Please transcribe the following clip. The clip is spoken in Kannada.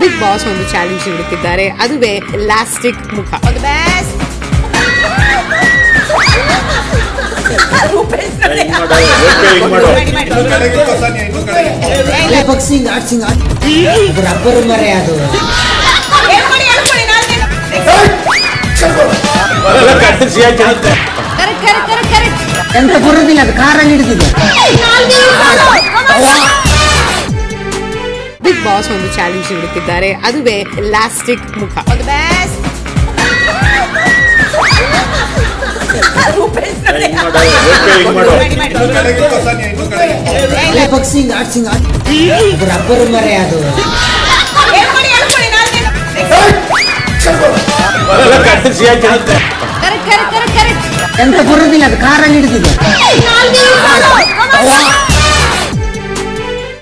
ಬಿಗ್ ಬಾಸ್ ಒಂದು ಚಾಲೆಂಜ್ ನೀಡುತ್ತಿದ್ದಾರೆ. ಅದುವೇ ಎಲಾಸ್ಟಿಕ್ ಮುಖ. ಎಂತ ಬರುದಿಲ್ಲ ಅದು ಕಾರಲ್ಲಿ ಹಿಡಿದಿದೆ. ಬಿಗ್ ಬಾಸ್ ಒಂದು ಚಾಲೆಂಜ್ ನೀಡುತ್ತಿದ್ದಾರೆ. ಅದುವೇ ಎಲಾಸ್ಟಿಕ್ ಮುಖ. ರಬ್ಬರ್ ಮರೆ ಅದು ಎಂತ ಬರುದಿಲ್ಲ ಅದು ಕಾರಲ್ಲಿ ಹಿಡಿದಿದೆ.